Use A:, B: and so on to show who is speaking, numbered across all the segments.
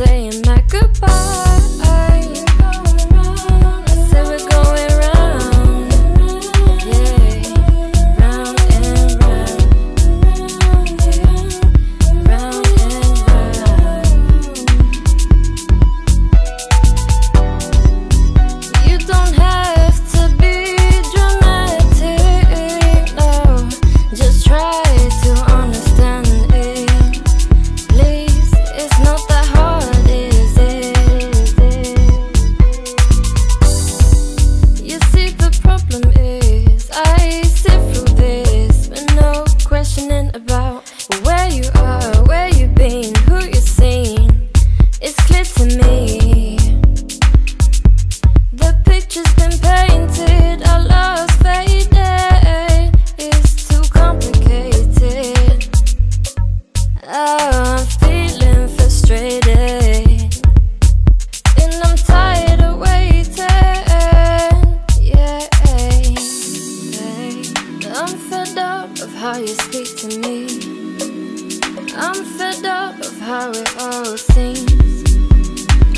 A: saying I'm fed up of how it all seems.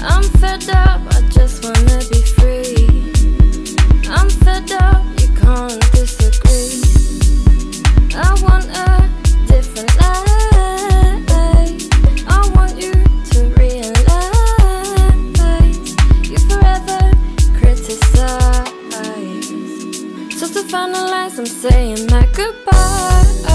A: I'm fed up, I just wanna be free. I'm fed up, you can't disagree. I want a different life. I want you to realize You forever criticize. Just to finalize, I'm saying my goodbye.